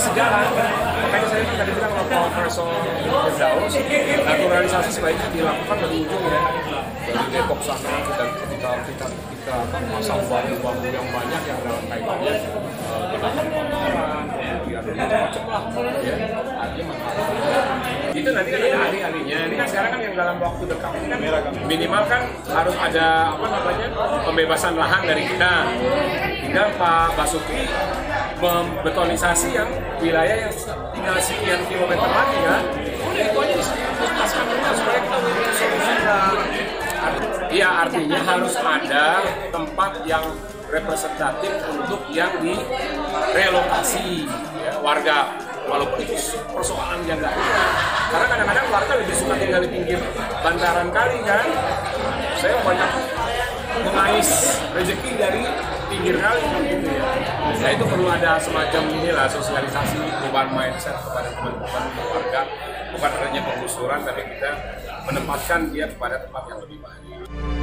sejalan makanya saya tadi bilang kalau person Firdaus naturalisasi sebaiknya dilakukan dari ujung ya. Dari Depok sana kita kita kita kita apa, pasang bambu-bambu yang banyak yang dalam kaitannya eh, dengan pemakaran kemudian macam lah ya. Itu nanti kan ada ahli-ahlinya. Ini kan sekarang kan yang dalam waktu dekat ini kan minimal kan harus ada apa namanya pembebasan lahan dari kita. Tinggal Pak Basuki membetonisasi yang wilayah yang tinggal sekian kilometer lagi kan udah itu aja dulu supaya kita punya solusi Iya artinya harus ada tempat yang representatif untuk yang direlokasi ya, warga. Walaupun itu persoalan yang nggak karena kadang-kadang warga lebih suka tinggal di pinggir bantaran kali kan? Saya banyak mengais rezeki dari pinggir kali gitu ya. Nah itu perlu ada semacam inilah sosialisasi perubahan mindset kepada teman-teman warga bukan hanya penggusuran tapi kita menempatkan dia kepada tempat yang lebih baik